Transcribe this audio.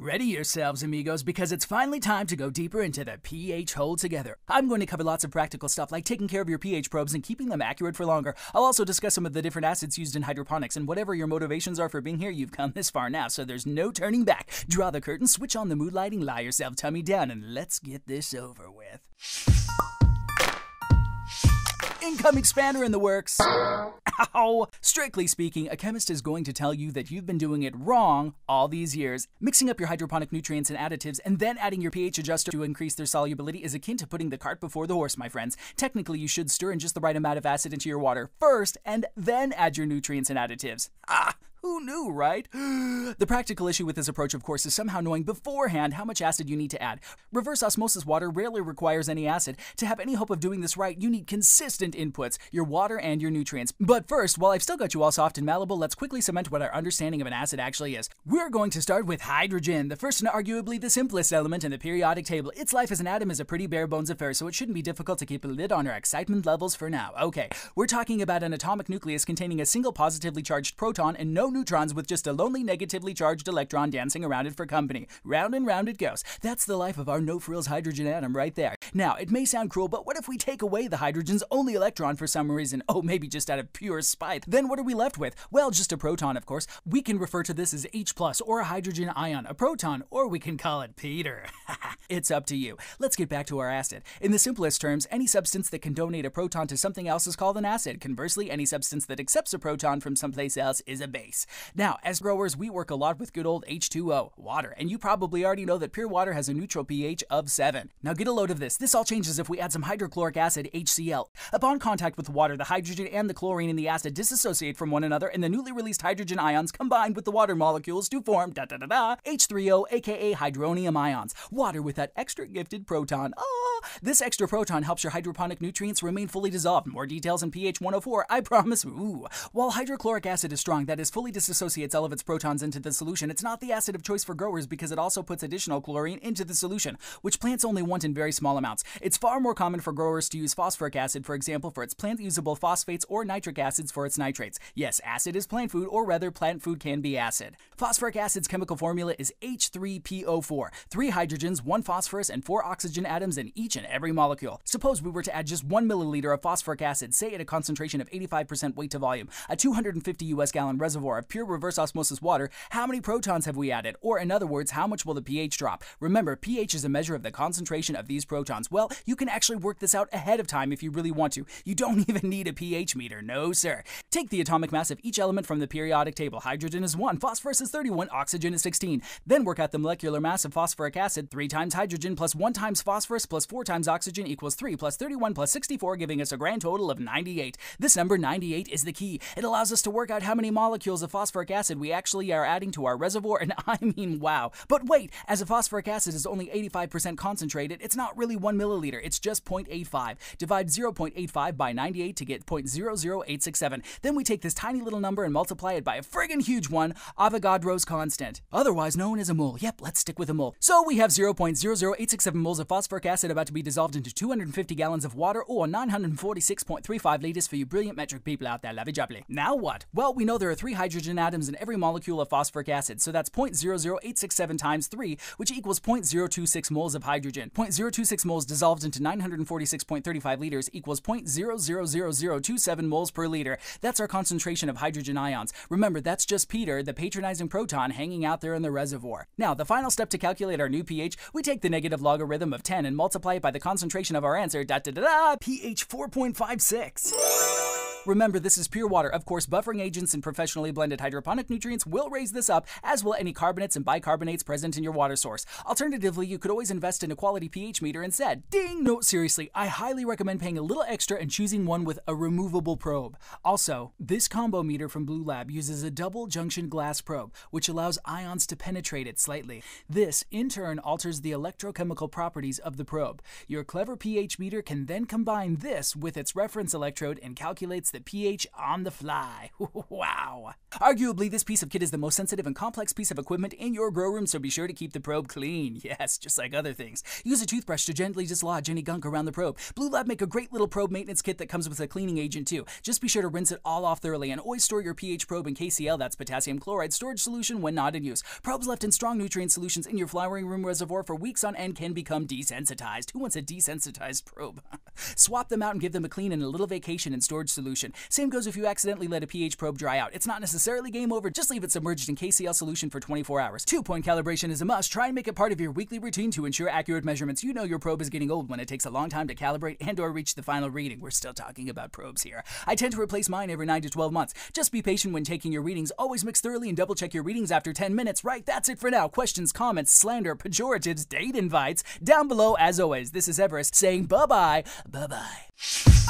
Ready yourselves, amigos, because it's finally time to go deeper into the pH hole together. I'm going to cover lots of practical stuff like taking care of your pH probes and keeping them accurate for longer. I'll also discuss some of the different acids used in hydroponics, and whatever your motivations are for being here, you've come this far now, so there's no turning back. Draw the curtain, switch on the mood lighting, lie yourself tummy down, and let's get this over with. Income expander in the works. Ow! Strictly speaking, a chemist is going to tell you that you've been doing it wrong all these years. Mixing up your hydroponic nutrients and additives and then adding your pH adjuster to increase their solubility is akin to putting the cart before the horse, my friends. Technically, you should stir in just the right amount of acid into your water first and then add your nutrients and additives. Ah! Knew, right? the practical issue with this approach, of course, is somehow knowing beforehand how much acid you need to add. Reverse osmosis water rarely requires any acid. To have any hope of doing this right, you need consistent inputs, your water and your nutrients. But first, while I've still got you all soft and malleable, let's quickly cement what our understanding of an acid actually is. We're going to start with hydrogen, the first and arguably the simplest element in the periodic table. Its life as an atom is a pretty bare bones affair, so it shouldn't be difficult to keep a lid on our excitement levels for now. Okay, we're talking about an atomic nucleus containing a single positively charged proton and no neutrons with just a lonely negatively charged electron dancing around it for company. Round and round it goes. That's the life of our no frills hydrogen atom right there. Now, it may sound cruel, but what if we take away the hydrogen's only electron for some reason? Oh, maybe just out of pure spite. Then what are we left with? Well, just a proton, of course. We can refer to this as H plus or a hydrogen ion, a proton, or we can call it Peter. it's up to you. Let's get back to our acid. In the simplest terms, any substance that can donate a proton to something else is called an acid. Conversely, any substance that accepts a proton from someplace else is a base. Now, as growers, we work a lot with good old H2O, water, and you probably already know that pure water has a neutral pH of 7. Now get a load of this. This all changes if we add some hydrochloric acid, HCl. Upon contact with water, the hydrogen and the chlorine in the acid disassociate from one another, and the newly released hydrogen ions combine with the water molecules to form da da da da H3O, aka hydronium ions. Water with that extra gifted proton. Ah, this extra proton helps your hydroponic nutrients remain fully dissolved. More details in pH 104, I promise. Ooh. While hydrochloric acid is strong, that is fully disassociates all of its protons into the solution. It's not the acid of choice for growers because it also puts additional chlorine into the solution, which plants only want in very small amounts. It's far more common for growers to use phosphoric acid, for example, for its plant usable phosphates or nitric acids for its nitrates. Yes, acid is plant food, or rather, plant food can be acid. Phosphoric acid's chemical formula is H3PO4, three hydrogens, one phosphorus, and four oxygen atoms in each and every molecule. Suppose we were to add just one milliliter of phosphoric acid, say at a concentration of 85% weight to volume, a 250 US gallon reservoir of pure reverse osmosis water, how many protons have we added? Or in other words, how much will the pH drop? Remember, pH is a measure of the concentration of these protons. Well, you can actually work this out ahead of time if you really want to. You don't even need a pH meter, no sir. Take the atomic mass of each element from the periodic table. Hydrogen is 1, phosphorus is 31, oxygen is 16. Then work out the molecular mass of phosphoric acid. 3 times hydrogen plus 1 times phosphorus plus 4 times oxygen equals 3 plus 31 plus 64, giving us a grand total of 98. This number 98 is the key. It allows us to work out how many molecules of phosphoric acid we actually are adding to our reservoir, and I mean, wow. But wait, as a phosphoric acid is only 85% concentrated, it's not really 1 milliliter, it's just 0.85. Divide 0.85 by 98 to get 0.00867. Then we take this tiny little number and multiply it by a friggin' huge one, Avogadro's constant, otherwise known as a mole. Yep, let's stick with a mole. So we have 0.00867 moles of phosphoric acid about to be dissolved into 250 gallons of water, or 946.35 liters for you brilliant metric people out there, lovey jubbly. Now what? Well, we know there are three hydrogen atoms in every molecule of phosphoric acid, so that's 0.00867 times 3, which equals 0.026 moles of hydrogen. 0.026 moles dissolved into 946.35 liters equals 0.000027 moles per liter. That's our concentration of hydrogen ions. Remember, that's just Peter, the patronizing proton, hanging out there in the reservoir. Now, the final step to calculate our new pH, we take the negative logarithm of 10 and multiply by the concentration of our answer, da da da da, pH 4.56. Remember, this is pure water. Of course, buffering agents and professionally blended hydroponic nutrients will raise this up, as will any carbonates and bicarbonates present in your water source. Alternatively, you could always invest in a quality pH meter instead. Ding! No, seriously, I highly recommend paying a little extra and choosing one with a removable probe. Also, this combo meter from Bluelab uses a double junction glass probe, which allows ions to penetrate it slightly. This, in turn, alters the electrochemical properties of the probe. Your clever pH meter can then combine this with its reference electrode and calculates the pH on the fly. wow. Arguably, this piece of kit is the most sensitive and complex piece of equipment in your grow room, so be sure to keep the probe clean. Yes, just like other things. Use a toothbrush to gently dislodge any gunk around the probe. Bluelab make a great little probe maintenance kit that comes with a cleaning agent too. Just be sure to rinse it all off thoroughly and always store your pH probe in KCl, that's potassium chloride storage solution when not in use. Probes left in strong nutrient solutions in your flowering room reservoir for weeks on end can become desensitized. Who wants a desensitized probe? Swap them out and give them a clean and a little vacation in storage solution. Same goes if you accidentally let a pH probe dry out. It's not necessarily game over, just leave it submerged in KCl solution for 24 hours. Two point calibration is a must. Try and make it part of your weekly routine to ensure accurate measurements. You know your probe is getting old when it takes a long time to calibrate and or reach the final reading. We're still talking about probes here. I tend to replace mine every 9 to 12 months. Just be patient when taking your readings. Always mix thoroughly and double check your readings after 10 minutes. Right, that's it for now. Questions, comments, slander, pejoratives, date invites, down below as always. This is Everest saying bye bye, bye bye.